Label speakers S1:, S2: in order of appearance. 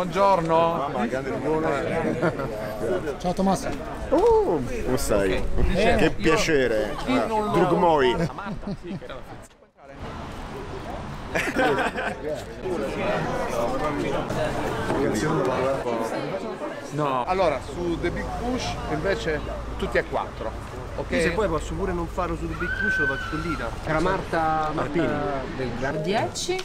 S1: buongiorno.
S2: Ciao Tommaso.
S3: Oh, come stai? Che piacere. Ah, Drugmoi.
S1: No. Allora, su The Big Push invece tutti e quattro. Ok?
S4: Io se poi posso pure non farlo su The Big Push lo faccio con Lita. Era Marta Marpini. Belga.
S5: 10